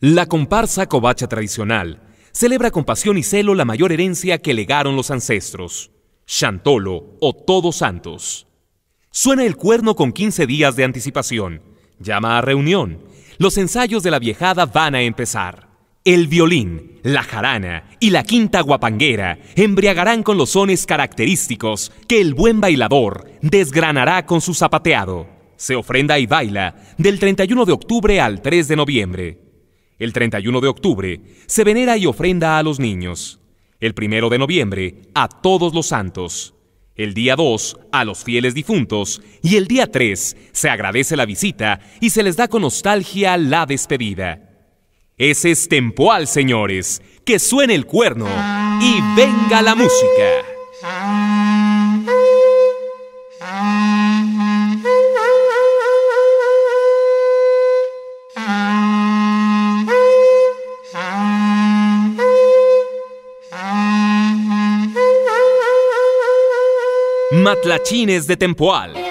La comparsa covacha tradicional celebra con pasión y celo la mayor herencia que legaron los ancestros, Chantolo o Todos Santos. Suena el cuerno con 15 días de anticipación. Llama a reunión. Los ensayos de la viejada van a empezar. El violín, la jarana y la quinta guapanguera embriagarán con los sones característicos que el buen bailador desgranará con su zapateado. Se ofrenda y baila del 31 de octubre al 3 de noviembre. El 31 de octubre se venera y ofrenda a los niños. El 1 de noviembre a todos los santos. El día 2 a los fieles difuntos. Y el día 3 se agradece la visita y se les da con nostalgia la despedida. Ese es tempoal, señores. Que suene el cuerno y venga la música. Matlachines de Tempoal.